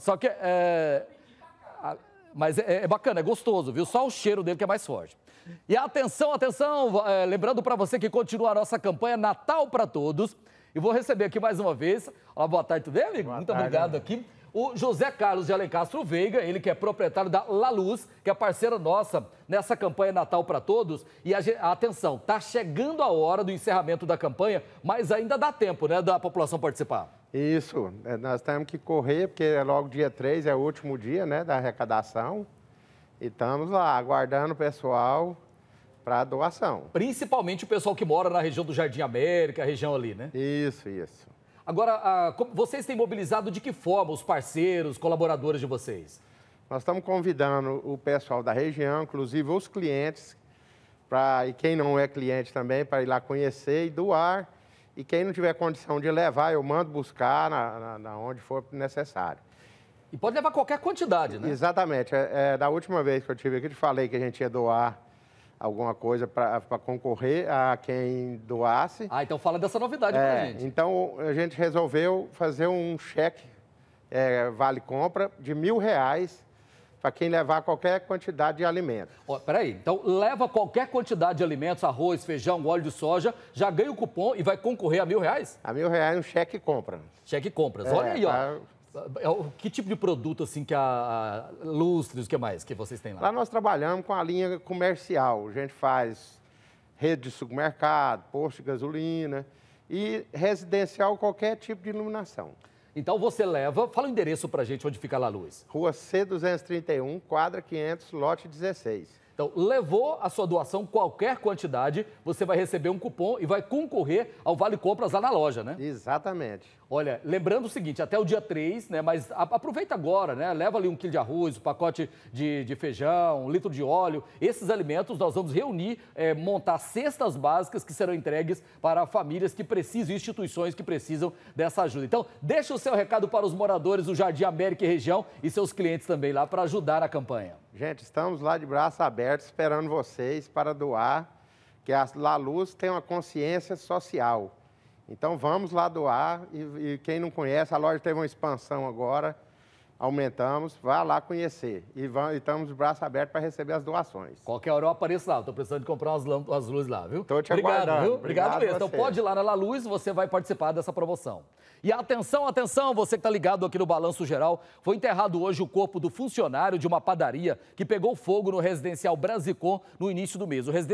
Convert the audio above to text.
só que é, mas é, é, bacana, é gostoso, viu? Só o cheiro dele que é mais forte. E atenção, atenção, é, lembrando para você que continua a nossa campanha Natal para Todos. E vou receber aqui mais uma vez. Olá, boa tarde, tudo bem, amigo? Boa Muito tarde, obrigado amigo. aqui. O José Carlos de Alencastro Veiga, ele que é proprietário da La Luz, que é parceira nossa nessa campanha Natal para Todos. E a, atenção, tá chegando a hora do encerramento da campanha, mas ainda dá tempo, né, da população participar. Isso, é, nós temos que correr, porque é logo dia 3 é o último dia né, da arrecadação. E estamos lá aguardando o pessoal para doação. Principalmente o pessoal que mora na região do Jardim América, a região ali, né? Isso, isso. Agora, vocês têm mobilizado de que forma os parceiros, colaboradores de vocês? Nós estamos convidando o pessoal da região, inclusive os clientes, pra, e quem não é cliente também, para ir lá conhecer e doar e quem não tiver condição de levar, eu mando buscar na, na, na onde for necessário. E pode levar qualquer quantidade, né? Exatamente. É, é, da última vez que eu tive aqui, eu te falei que a gente ia doar alguma coisa para concorrer a quem doasse. Ah, então fala dessa novidade é, para gente. Então, a gente resolveu fazer um cheque é, vale compra de mil reais para quem levar qualquer quantidade de alimentos. Oh, peraí, então leva qualquer quantidade de alimentos, arroz, feijão, óleo de soja, já ganha o cupom e vai concorrer a mil reais? A mil reais um cheque compra. Cheque compras. É, Olha aí, ó. A... É que tipo de produto, assim, que a, a Lustres, o que mais que vocês têm lá? Lá nós trabalhamos com a linha comercial. A gente faz rede de supermercado, posto de gasolina e residencial, qualquer tipo de iluminação. Então você leva, fala o endereço para gente onde fica a luz. Rua C231, quadra 500, lote 16. Então, levou a sua doação qualquer quantidade, você vai receber um cupom e vai concorrer ao Vale Compras lá na loja, né? Exatamente. Olha, lembrando o seguinte, até o dia 3, né? Mas aproveita agora, né? Leva ali um quilo de arroz, um pacote de, de feijão, um litro de óleo. Esses alimentos nós vamos reunir, é, montar cestas básicas que serão entregues para famílias que precisam, instituições que precisam dessa ajuda. Então, deixa o seu recado para os moradores do Jardim América e região e seus clientes também lá para ajudar a campanha. Gente, estamos lá de braço aberto esperando vocês para doar, que a La Luz tem uma consciência social. Então vamos lá doar e, e quem não conhece, a loja teve uma expansão agora, aumentamos, vá lá conhecer. E, vamos, e estamos de braço aberto para receber as doações. Qualquer hora eu apareço lá, estou precisando de comprar umas, umas luzes lá, viu? Estou te Obrigado, aguardando. viu? Obrigado, Obrigado mesmo. Então pode ir lá na La Luz, você vai participar dessa promoção. E atenção, atenção, você que está ligado aqui no Balanço Geral, foi enterrado hoje o corpo do funcionário de uma padaria que pegou fogo no residencial Brasicom no início do mês. O